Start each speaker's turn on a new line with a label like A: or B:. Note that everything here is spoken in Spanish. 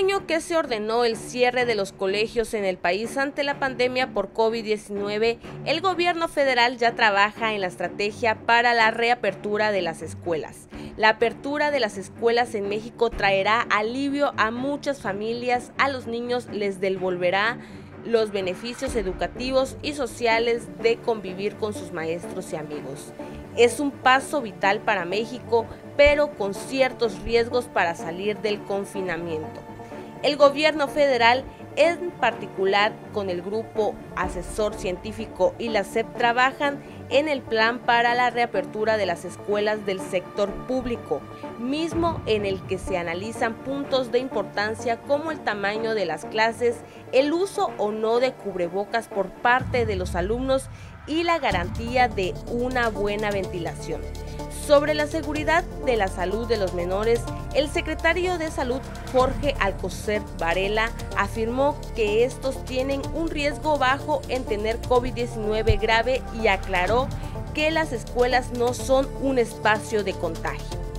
A: año que se ordenó el cierre de los colegios en el país ante la pandemia por COVID-19, el gobierno federal ya trabaja en la estrategia para la reapertura de las escuelas. La apertura de las escuelas en México traerá alivio a muchas familias, a los niños les devolverá los beneficios educativos y sociales de convivir con sus maestros y amigos. Es un paso vital para México, pero con ciertos riesgos para salir del confinamiento. El gobierno federal, en particular con el grupo asesor científico y la SEP, trabajan en el plan para la reapertura de las escuelas del sector público, mismo en el que se analizan puntos de importancia como el tamaño de las clases, el uso o no de cubrebocas por parte de los alumnos y la garantía de una buena ventilación. Sobre la seguridad de la salud de los menores, el secretario de Salud Jorge Alcocer Varela afirmó que estos tienen un riesgo bajo en tener COVID-19 grave y aclaró que las escuelas no son un espacio de contagio.